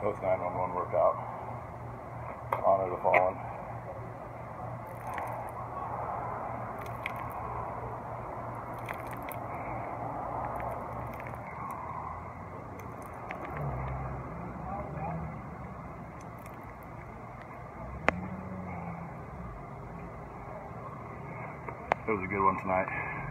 post 911 workout. Honor the fallen. It was a good one tonight.